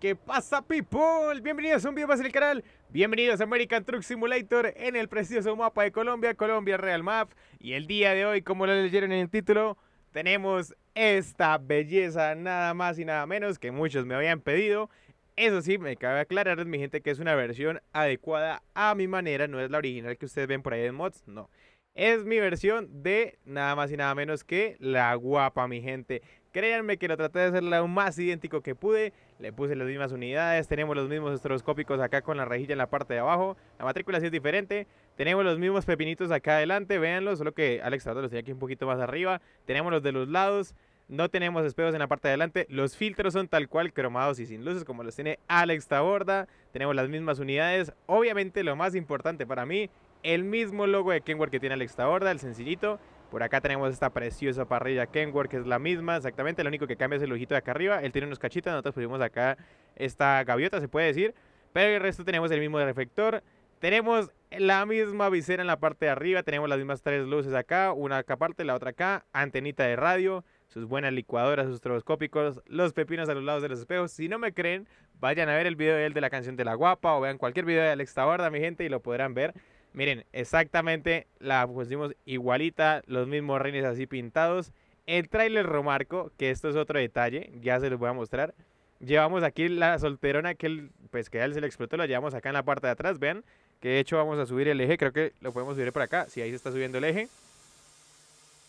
¿qué pasa, people? Bienvenidos a un video más en el canal. Bienvenidos a American Truck Simulator en el precioso mapa de Colombia, Colombia Real Map. Y el día de hoy, como lo leyeron en el título, tenemos esta belleza, nada más y nada menos que muchos me habían pedido. Eso sí, me cabe aclararles, mi gente, que es una versión adecuada a mi manera, no es la original que ustedes ven por ahí en mods, no. Es mi versión de nada más y nada menos que la guapa, mi gente. Créanme que lo traté de hacer lo más idéntico que pude. Le puse las mismas unidades. Tenemos los mismos estroboscópicos acá con la rejilla en la parte de abajo. La matrícula sí es diferente. Tenemos los mismos pepinitos acá adelante. Véanlo. Solo que Alex Tardo los tenía aquí un poquito más arriba. Tenemos los de los lados. No tenemos espejos en la parte de adelante. Los filtros son tal cual cromados y sin luces como los tiene Alex Taborda. Tenemos las mismas unidades. Obviamente lo más importante para mí, el mismo logo de Kenworth que tiene Alex Taborda, el sencillito. Por acá tenemos esta preciosa parrilla Kenworth, que es la misma, exactamente. Lo único que cambia es el ojito de acá arriba. Él tiene unos cachitos, nosotros pusimos acá esta gaviota, se puede decir. Pero el resto tenemos el mismo reflector. Tenemos la misma visera en la parte de arriba. Tenemos las mismas tres luces acá. Una acá aparte, la otra acá. Antenita de radio. Sus buenas licuadoras, sus estroboscópicos. Los pepinos a los lados de los espejos. Si no me creen, vayan a ver el video de él de la canción de la guapa. O vean cualquier video de Alex Tabarda, mi gente, y lo podrán ver. Miren, exactamente la pusimos igualita, los mismos rines así pintados. El trailer Romarco, que esto es otro detalle, ya se los voy a mostrar. Llevamos aquí la solterona que pues que él se le explotó, la llevamos acá en la parte de atrás, vean. Que de hecho vamos a subir el eje, creo que lo podemos subir por acá, si ahí se está subiendo el eje.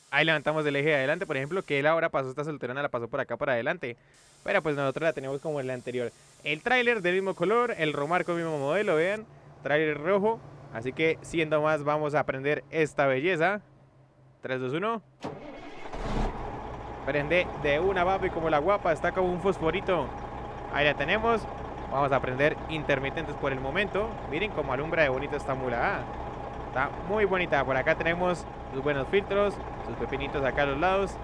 Ahí levantamos el eje de adelante, por ejemplo, que él ahora pasó esta solterona, la pasó por acá para adelante. Pero pues nosotros la tenemos como en la anterior. El trailer del mismo color, el Romarco mismo modelo, vean. Trailer rojo, Así que siendo más vamos a aprender esta belleza. 3, 2, 1 Prende de una papi como la guapa Está como un fosforito. Ahí la tenemos. Vamos a aprender intermitentes por el momento. Miren cómo alumbra de bonito esta mula Está muy bonita. Por acá tenemos sus buenos filtros Sus pepinitos acá a los lados.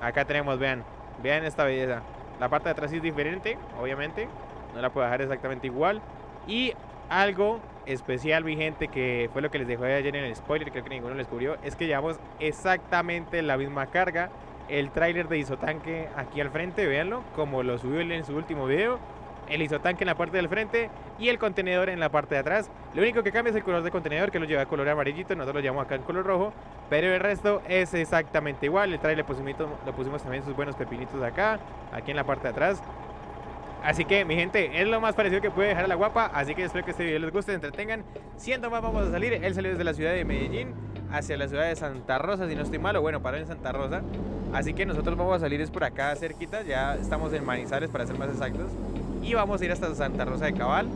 Acá tenemos, vean Vean esta belleza. La parte de atrás es diferente, obviamente. No la puedo dejar exactamente igual. Y algo especial, mi gente, que fue lo que les dejó ayer en el spoiler, creo que ninguno lo descubrió, es que llevamos exactamente la misma carga. El tráiler de isotanque aquí al frente, véanlo, como lo subió él en su último video. El isotanque en la parte del frente y el contenedor en la parte de atrás. Lo único que cambia es el color del contenedor, que lo lleva a color amarillito, nosotros lo llevamos acá en color rojo. Pero el resto es exactamente igual. El trailer pusimos, lo pusimos también sus buenos pepinitos acá, aquí en la parte de atrás. Así que, mi gente, es lo más parecido que puede dejar a la guapa. Así que espero que este video les guste, entretengan. Siendo más, vamos a salir. Él salió desde la ciudad de Medellín hacia la ciudad de Santa Rosa, si no estoy malo. Bueno, para en Santa Rosa. Así que nosotros vamos a salir es por acá cerquita. Ya estamos en Manizales, para ser más exactos. Y vamos a ir hasta Santa Rosa de Cabal.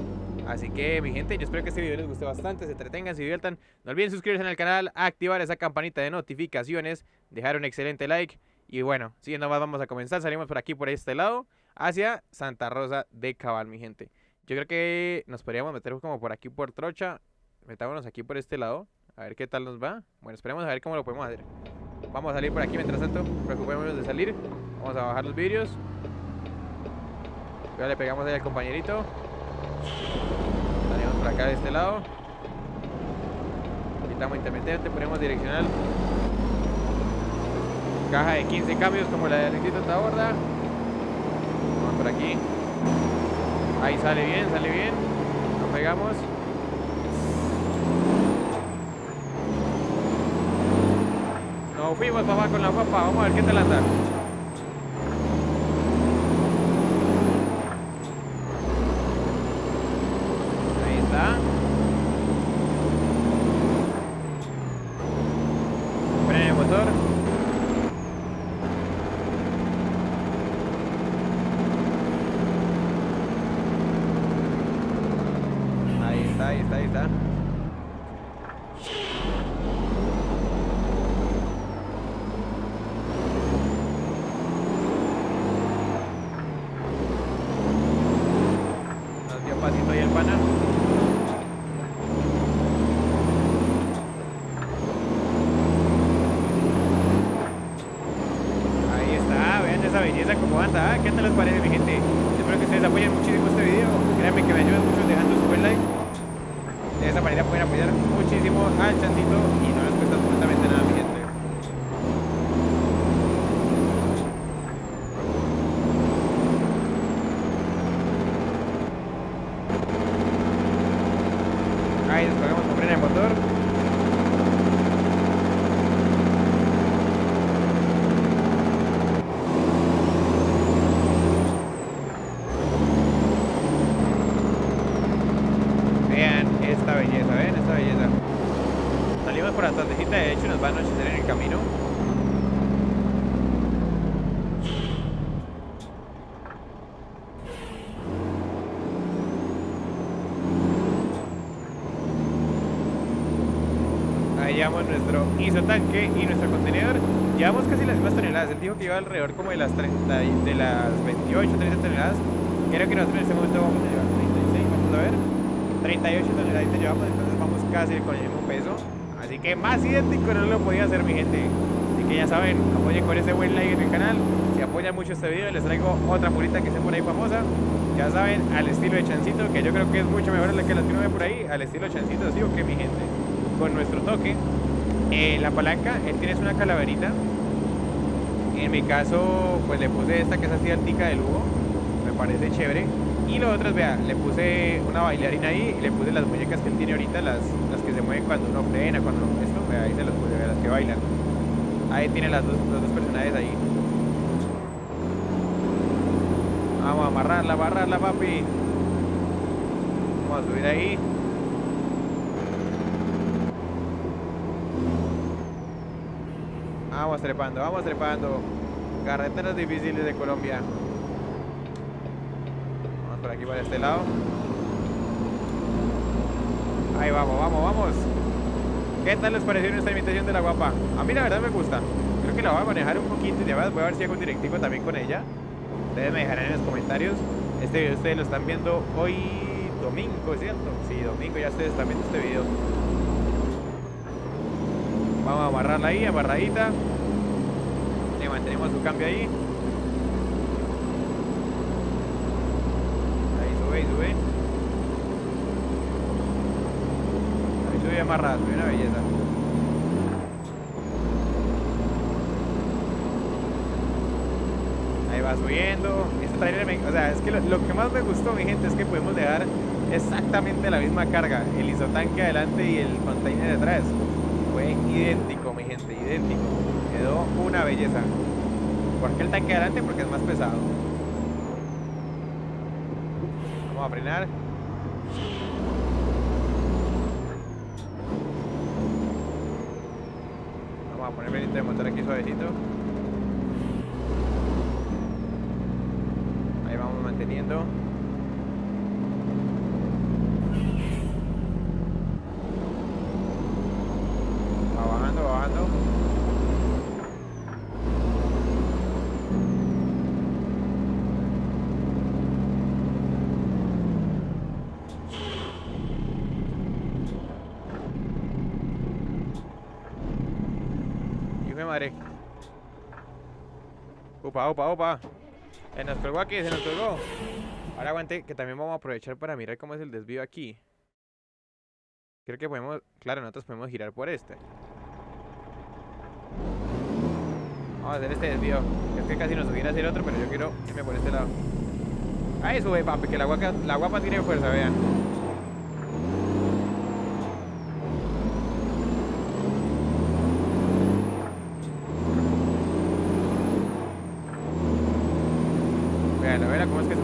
Así que, mi gente, yo espero que este video les guste bastante, se entretengan, se diviertan. No olviden suscribirse al canal, activar esa campanita de notificaciones, dejar un excelente like. Y bueno, siguiendo más, vamos a comenzar. Salimos por aquí, por este lado hacia Santa Rosa de Cabal, mi gente. Yo creo que nos podríamos meter como por aquí por Trocha. Metámonos aquí por este lado. A ver qué tal nos va. Bueno, esperemos a ver cómo lo podemos hacer. Vamos a salir por aquí mientras tanto. Preocupémonos de salir. Vamos a bajar los vídeos. Ya le pegamos ahí al compañerito. Salimos por acá de este lado. Quitamos intermitente, ponemos direccional. Caja de 15 cambios como la de Alexito Taborda por aquí. Ahí sale bien, sale bien. Nos pegamos. Nos fuimos papá con la guapa. Vamos a ver qué tal anda. Ahí está. Frena el motor. ahí está, ahí está. Nos dio pasito ahí el pana. Ahí está, vean esa belleza como anda. ¿ah? ¿Qué tal les parece mi gente? Espero que ustedes apoyen muchísimo este video. Créanme que me ayudan mucho dejando su buen like de esa manera pueden apoyar muchísimo al chantito y no les cuesta absolutamente nada mi gente. llevamos nuestro isotanque y nuestro contenedor. Llevamos casi las mismas toneladas. Él dijo que iba alrededor como de las 30, de las 28, 30 toneladas. Creo que nosotros en este momento vamos a llevar 36, vamos a ver. 38 toneladas llevamos, entonces vamos casi con el mismo peso. Así que más idéntico no lo podía hacer mi gente. Así que ya saben, apoyen con ese buen like en el canal. Si apoyan mucho este video, les traigo otra mulita que se por ahí famosa. Ya saben, al estilo de Chancito, que yo creo que es mucho mejor la que la tiene por ahí. Al estilo Chancito, sí o que mi gente. Con nuestro toque. Eh, la palanca, él tiene una calaverita. En mi caso, pues le puse esta que es así altica de lujo. Me parece chévere. Y lo otro, vea, le puse una bailarina ahí y le puse las muñecas que él tiene ahorita, las, las que se mueven cuando uno frena, cuando uno... Esto, ahí se las puse, vea, las que bailan. Ahí tiene las dos, los dos personajes ahí. Vamos a amarrarla, amarrarla, papi. Vamos a subir ahí. Vamos trepando, vamos trepando. Carreteras difíciles de Colombia. Vamos por aquí, por este lado. Ahí vamos, vamos, vamos. ¿Qué tal les pareció nuestra imitación de la guapa? A mí la verdad me gusta. Creo que la voy a manejar un poquito y además voy a ver si hago un directivo también con ella. Ustedes me dejarán en los comentarios. Este video ustedes lo están viendo hoy domingo, ¿cierto? Sí, domingo ya ustedes están viendo este video. Vamos a amarrarla ahí, amarradita. Le mantenemos su cambio ahí. Ahí sube, sube. Ahí sube amarrada, sube una belleza. Ahí va subiendo. Este o sea, es que lo, lo, que más me gustó, mi gente, es que podemos dejar exactamente la misma carga. El isotanque adelante y el container detrás. Idéntico, mi gente, idéntico. Quedó una belleza. ¿Por qué el tanque adelante? Porque es más pesado. Vamos a frenar. Vamos a poner el motor aquí suavecito. Ahí vamos manteniendo. Va bajando, va bajando. Hijo de madre. Upa, upa, upa. Se nos colgó aquí, se nos colgó. Ahora aguante, que también vamos a aprovechar para mirar cómo es el desvío aquí. Creo que podemos, claro, nosotros podemos girar por este. Vamos a hacer este desvío. Es que casi nos hubiera hacer otro, pero yo quiero irme por este lado. Ahí sube, papi, que la guapa, la guapa tiene fuerza. Vean,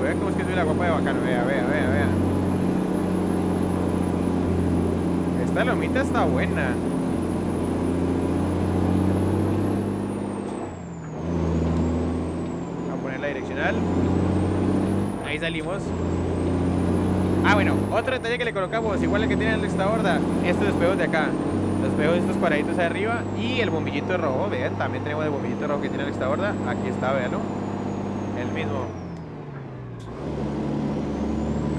vean cómo es que sube, la guapa de bacano, vea, vea, vea, vea. Esta lomita está buena. Voy a poner la direccional. Ahí salimos. Ah, bueno, otro detalle que le colocamos, igual el que tiene esta borda, estos espejos de acá. Los espejos estos cuadraditos de arriba y el bombillito rojo, vean, también tenemos el bombillito rojo que tiene esta borda. Aquí está, véanlo. El mismo.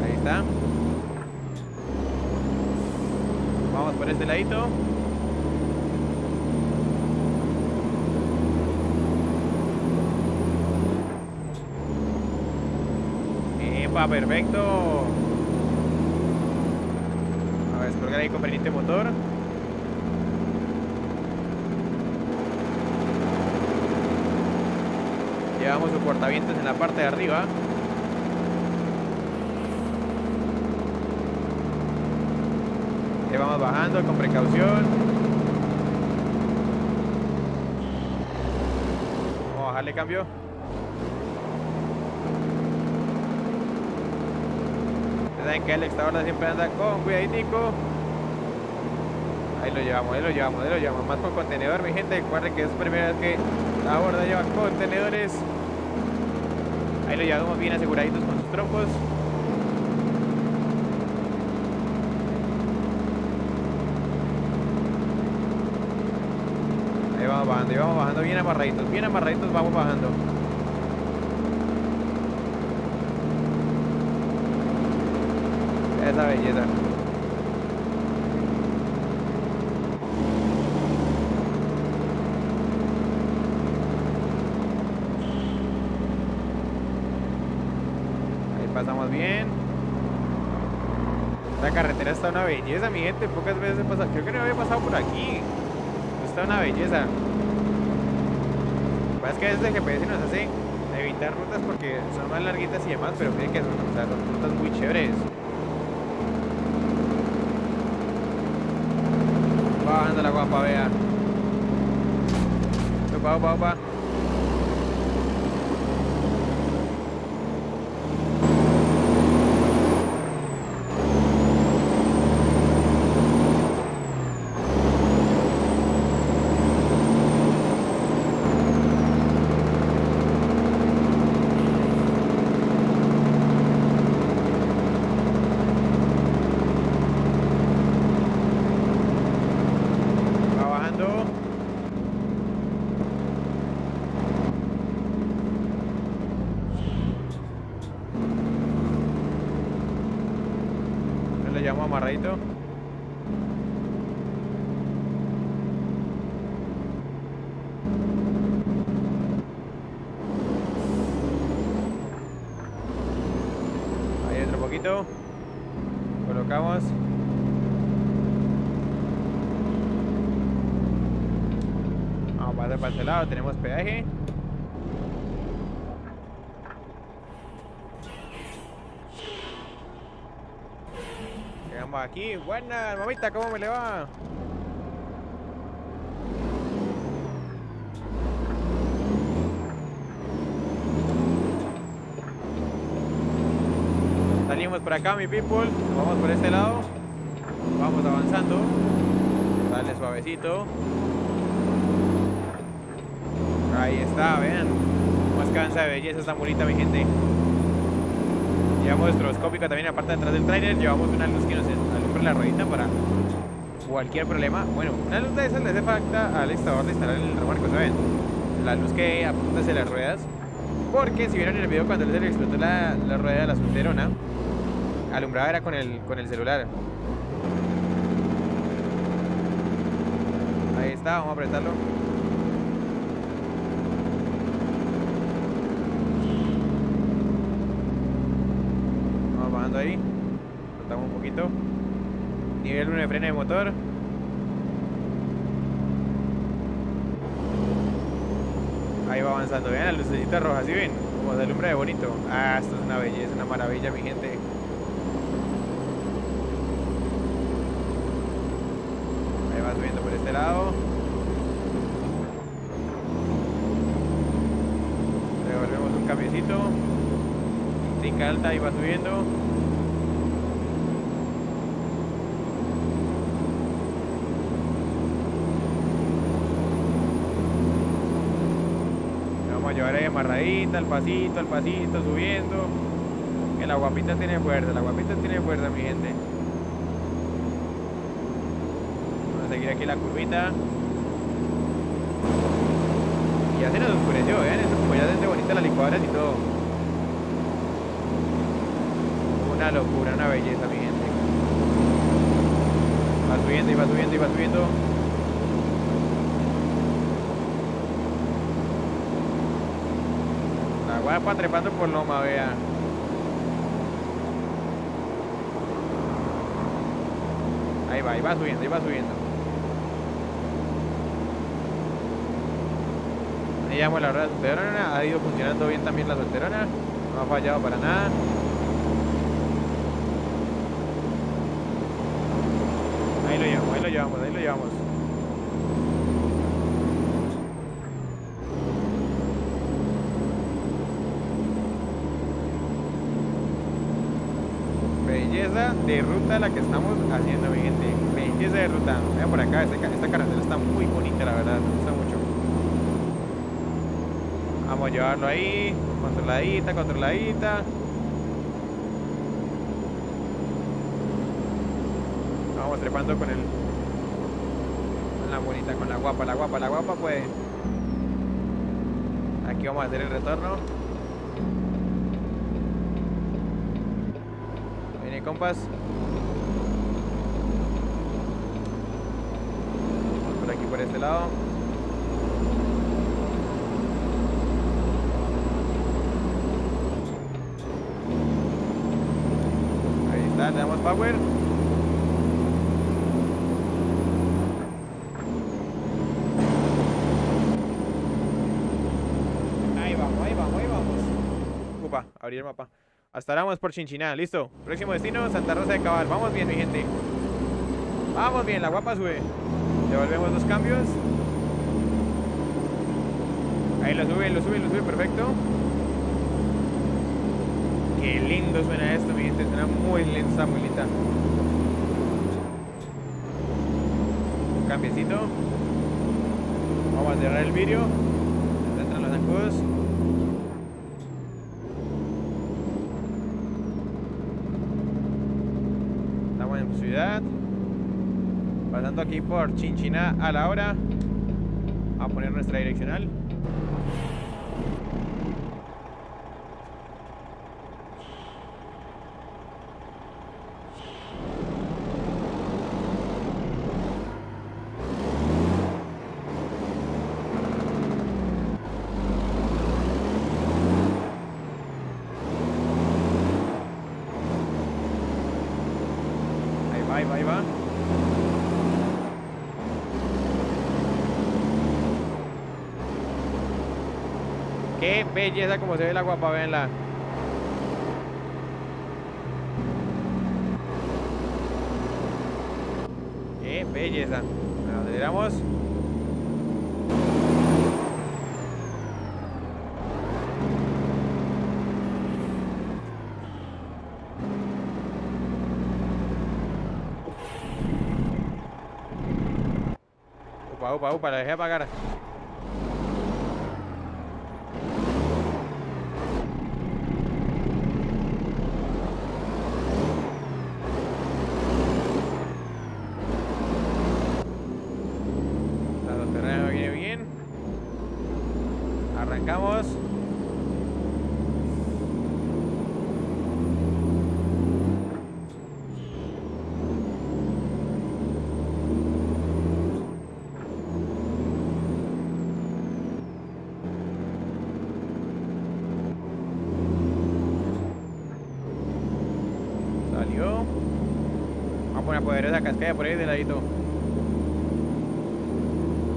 Ahí Vamos por este ladito. Epa, perfecto. A ver, descolgar ahí con pendiente motor. Llevamos su portavientos en la parte de arriba. Vamos bajando con precaución. Vamos a bajarle cambio. Saben que el extraordinario siempre anda con cuidaditico. Ahí lo llevamos, ahí lo llevamos, ahí lo llevamos. Más con contenedor, mi gente. Recuerden que es primera vez que la borda lleva contenedores. Ahí lo llevamos bien aseguraditos con sus trompos. Vamos bajando, y vamos bajando bien amarraditos, bien amarraditos vamos bajando. Esa belleza. Ahí pasamos bien. La carretera está una belleza, mi gente. Pocas veces he pasado. Creo que no había pasado por aquí. Está una belleza. Pasa es que desde el GPS nos hace evitar rutas porque son más larguitas y demás, pero miren que son, rutas muy chéveres. Va bajando la guapa, vea. Opa, opa, opa. Va bajando. ¿Qué le llamo amarradito? Ahí otro Colocamos. Vamos a pasar para este lado, tenemos peaje. Llegamos aquí. Buenas, mamita, ¿cómo me le va? Salimos por acá, mi people. Vamos por este lado. Vamos avanzando. Dale suavecito. Ahí está, vean. Más cansa de belleza esta bonita, mi gente. Llevamos estroboscópica también, aparte de atrás del trailer. Llevamos una luz que nos alumbra la ruedita para cualquier problema. Bueno, una luz de esas le hace falta al instalador de instalar el remarco, ¿saben? La luz que apunta hacia las ruedas. Porque si vieron el video cuando se le explotó la, la rueda de la solterona, alumbraba era con el, con el celular. Ahí está, vamos a apretarlo. Vamos bajando ahí. Soltamos un poquito. Nivel 1 de freno de motor. Ahí va avanzando. Vean las lucecitas rojas, ¿sí ven? Como se alumbra de bonito. Ah, esto es una belleza, una maravilla, mi gente. Va subiendo por este lado. Devolvemos un cambiecito. Trinca alta y va subiendo. Vamos a llevar ahí amarradita, al pasito, al pasito, subiendo. Que la guapita tiene fuerza, la guapita tiene fuerza, mi gente. Vamos a seguir aquí la curvita. Y ya se nos oscureció, vean, eso como ya desde bonita la licuadora y todo. Una locura, una belleza, mi gente. Va subiendo y va subiendo y va subiendo. La guapa trepando por loma, vea. Ahí va, ahí va subiendo, ahí va subiendo. Ahí llamo la solterona, ha ido funcionando bien también la solterona, no ha fallado para nada. Ahí lo llevamos, ahí lo llevamos, ahí lo llevamos. Belleza de ruta la que estamos haciendo, mi gente. Belleza de ruta. Vean por acá, esta, ca- esta carretera está muy bonita, la verdad. Gusta mucho. Vamos a llevarlo ahí. Controladita, controladita. Vamos trepando con el con la bonita, con la guapa, la guapa, la guapa, pues. Aquí vamos a hacer el retorno. Viene compas. Por aquí por este lado. Le damos power. Ahí vamos, ahí vamos, ahí vamos. Ocupa, abrir el mapa. Hasta ahora vamos por Chinchiná, listo. Próximo destino, Santa Rosa de Cabal. Vamos bien, mi gente. Vamos bien, la guapa sube. Devolvemos los cambios. Ahí lo sube, lo sube, lo sube, perfecto. Qué lindo suena esto, mi gente. Suena muy está muy linda. Un cambiecito. Vamos a cerrar el vídeo. Entran los zancudos. Estamos en ciudad. Pasando aquí por Chinchina a la hora. A poner nuestra direccional. Ahí va, ahí va, ahí va. Qué belleza como se ve la guapa, véanla. Qué belleza. Aceleramos. Upa, upa, upa, la dejé apagar. Claro, terreno viene bien. Arrancamos. Salió. Vamos a poner cascada por ahí de ladito.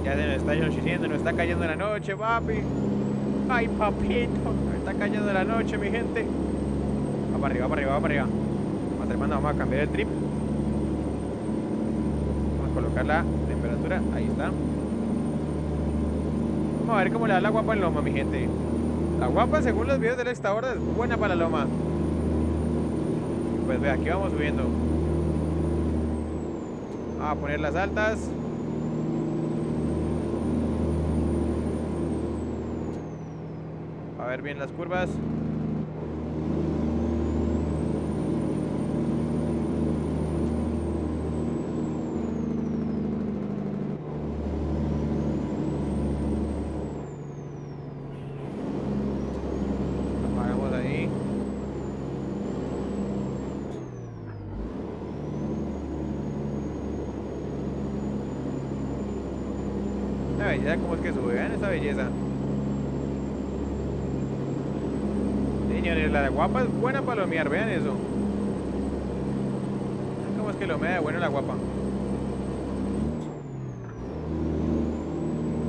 Ya se nos está anocheciendo, nos está cayendo la noche, papi. Ay, papito, nos está cayendo la noche, mi gente. Va para arriba, va para arriba, va para arriba. Vamos vamos a cambiar el trip. Vamos a colocar la temperatura, ahí está. Vamos a ver cómo le da la guapa en loma, mi gente. La guapa, según los videos de esta hora, es buena para la loma. Pues ve, aquí vamos subiendo. Vamos a poner las altas. A ver bien las curvas. Apagamos ahí. Belleza, ¿cómo es que sube? Vean esa belleza. Señores, la guapa es buena para lomear, vean eso. ¿Cómo es que lomea de bueno la guapa?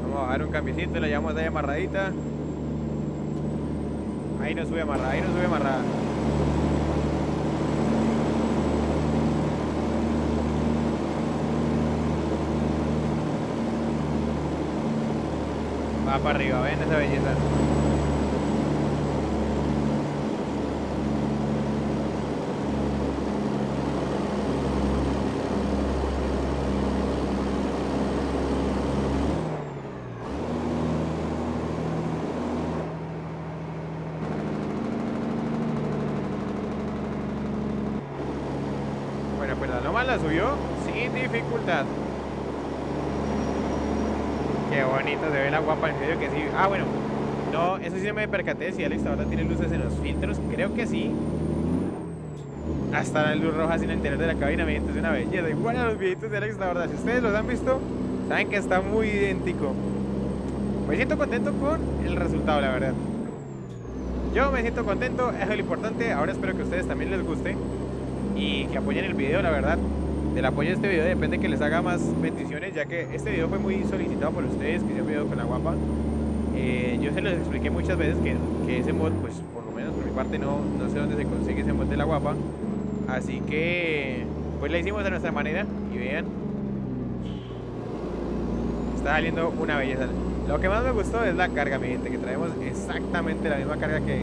Vamos a dar un cambiecito, la llevamos ahí amarradita. Ahí no sube amarrada, ahí no sube amarrada. Va para arriba, ven esa belleza. Bueno, pues la loma la subió sin dificultad. Qué bonito se ve la guapa en medio que sí. Ah, bueno. No, eso sí se me percaté. Si Alex ahora tiene luces en los filtros. Creo que sí. Hasta la luz roja sin el de la cabina, mi gente, es una belleza. Igual a los viejitos de Alex, la verdad. Si ustedes los han visto, saben que está muy idéntico. Me siento contento con el resultado, la verdad. Yo me siento contento, es lo importante. Ahora espero que a ustedes también les guste y que apoyen el video, la verdad. Del apoyo de este video depende que les haga más bendiciones, ya que este video fue muy solicitado por ustedes, que se video con la guapa. Eh, yo se los expliqué muchas veces que, que, ese mod, pues por lo menos por mi parte no, no sé dónde se consigue ese mod de la guapa. Así que, pues la hicimos de nuestra manera y vean. Está saliendo una belleza. Lo que más me gustó es la carga, mi gente, que traemos exactamente la misma carga que,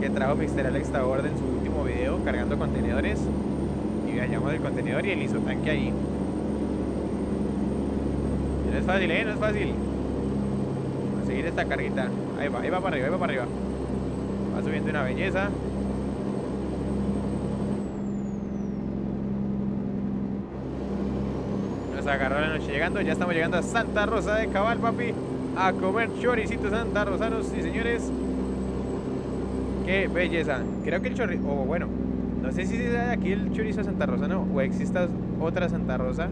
que trajo Mr. Alex Tabord en su último video, cargando contenedores. Hallamos el contenedor y el isotanque ahí. no es fácil, ¿eh? No es fácil. Conseguir esta carguita. Ahí va, ahí va para arriba, ahí va para arriba. Va subiendo una belleza. agarró la noche llegando. Ya estamos llegando a Santa Rosa de Cabal, papi. A comer choricitos Santa Rosanos, sí señores. Qué belleza. Creo que el chorizo, o bueno, no sé si es aquí el chorizo Santa Rosa, ¿no? O exista otra Santa Rosa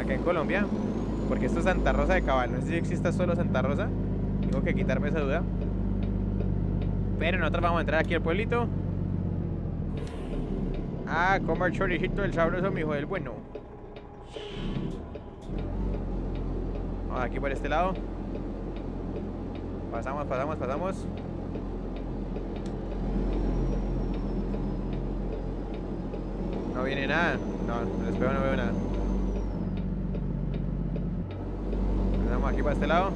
acá en Colombia. Porque esto es Santa Rosa de Cabal. No sé si exista solo Santa Rosa. Tengo que quitarme esa duda. Pero nosotros vamos a entrar aquí al pueblito. A comer choricito del sabroso, mi hijo del bueno. aquí por este lado. Pasamos, pasamos, pasamos. Viene nada. No, después no veo nada. Pasamos aquí para este lado.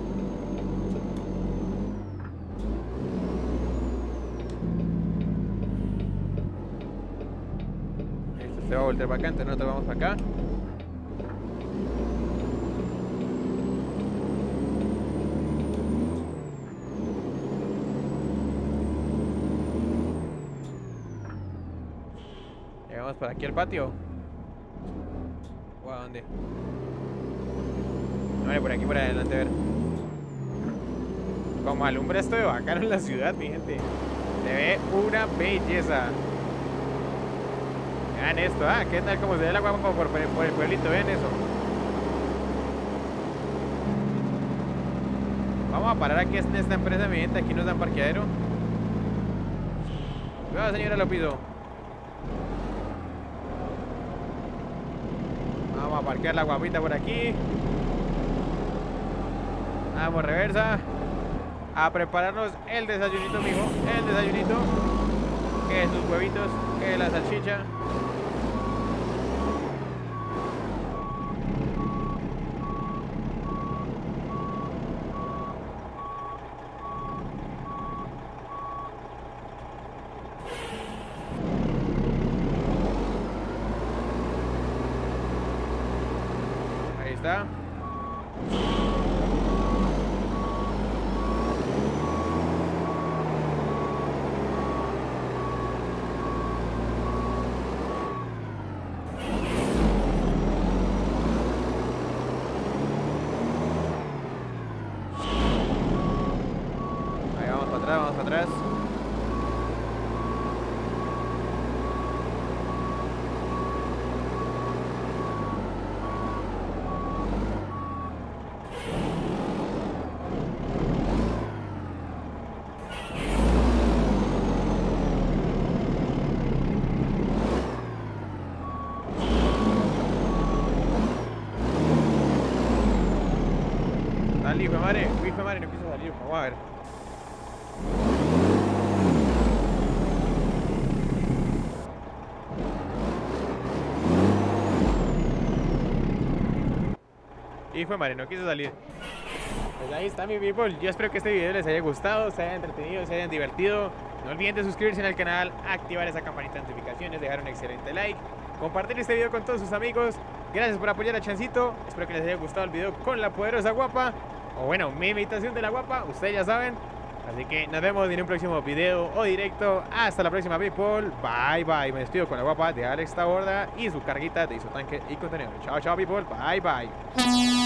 Se va a voltear para acá, entonces nosotros vamos para acá. Por aquí al patio. ¿O a dónde? Vale, por aquí, por adelante, a ver. Como alumbra esto de bacano en la ciudad, mi gente. Se ve una belleza. Vean esto, ¿ah? ¿Qué tal como se ve la guapa por, por, el pueblito? Vean eso. Vamos a parar aquí en esta empresa, mi gente. Aquí nos dan parqueadero. Cuidado, señora, lo Vamos a parquear la guapita por aquí. Vamos, reversa. A prepararnos el desayunito, mijo. El desayunito. Que sus huevitos. Que la salchicha. está. Ahí vamos para atrás, vamos para atrás. hijo de madre, hijo de madre no quiso salir, vamos a ver. Hijo de madre, no quiso salir. Pues ahí está mi people. Yo espero que este video les haya gustado, se haya entretenido, se hayan divertido. No olviden de suscribirse al canal, activar esa campanita de notificaciones, dejar un excelente like, compartir este video con todos sus amigos. Gracias por apoyar a Chancito. Espero que les haya gustado el video con la poderosa guapa o bueno, mi imitación de la guapa, ustedes ya saben. Así que nos vemos en un próximo video o directo. Hasta la próxima, people. Bye, bye. Me despido con la guapa de Alex Taborda y su carguita de isotanque y contenedor. Chao, chao, people. Bye, bye.